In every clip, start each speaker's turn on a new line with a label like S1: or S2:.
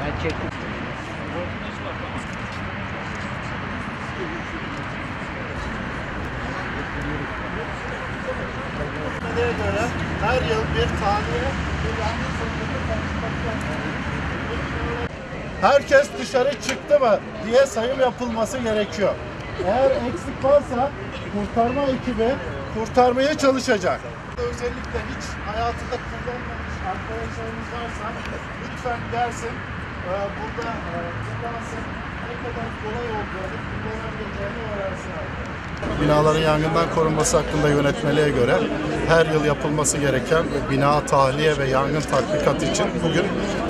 S1: Ben çektim.
S2: Göre her yıl bir tane Herkes dışarı çıktı mı diye sayım yapılması gerekiyor. Eğer eksik varsa kurtarma ekibi kurtarmaya çalışacak. Özellikle hiç hayatında kullanmamış arkadaşlarımız varsa lütfen dersin e, burada e, kullansın ne kadar kolay olduğunu kullanabileceğini öğrensin arkadaşlar.
S3: Binaların yangından korunması hakkında yönetmeliğe göre her yıl yapılması gereken bina tahliye ve yangın tatbikatı için bugün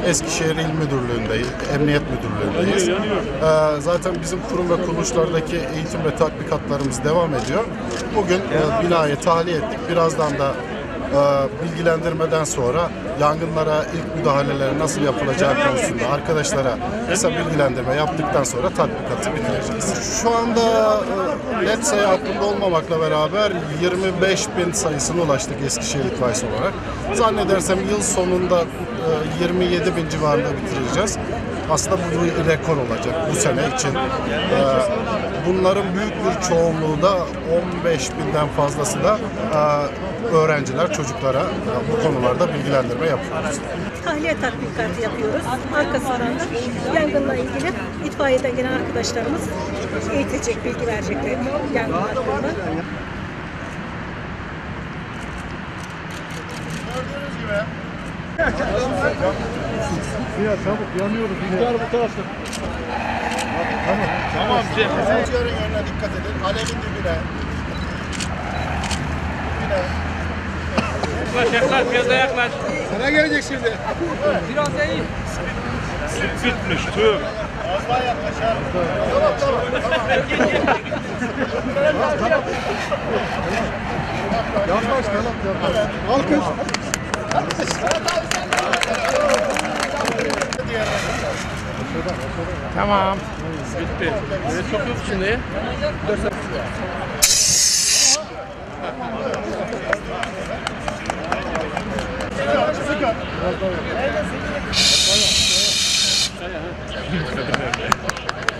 S3: Eskişehir İl Müdürlüğü'ndeyiz, Emniyet Müdürlüğü'ndeyiz. Ee, zaten bizim kurum ve kuruluşlardaki eğitim ve tatbikatlarımız devam ediyor. Bugün e, binayı tahliye ettik. Birazdan da bilgilendirmeden sonra yangınlara ilk müdahaleleri nasıl yapılacağı konusunda arkadaşlara kısa bilgilendirme yaptıktan sonra tatbikatı bitireceğiz. Şu anda e, net sayı aklımda olmamakla beraber 25 bin sayısına ulaştık Eskişehir itfaiyesi olarak. Zannedersem yıl sonunda e, 27 bin civarında bitireceğiz. Aslında bu bir rekor olacak bu sene için. E, Bunların büyük bir çoğunluğu da 15 binden fazlası da e, öğrenciler, çocuklara bu konularda bilgilendirme yapıyoruz.
S4: tahliye tatbikatı yapıyoruz. Arkasından da yangınla ilgili itfaiyeden gelen arkadaşlarımız eğitecek, bilgi verecekler yangın hakkında.
S2: Gördüğünüz gibi
S5: Tamam Cem.
S2: Rüzgarın yönüne dikkat edin. Alevin dibine. Dibine.
S5: Yaklaş yaklaş biraz da yaklaş.
S2: Sana gelecek şimdi.
S5: Biraz da iyi. Bitmiş tüh.
S2: Az daha yaklaş ha. Tamam tamam.
S3: Yaklaş, yaklaş. Alkış.
S5: Tamam. Bitti. Böyle çok yok şimdi.
S2: Thank you.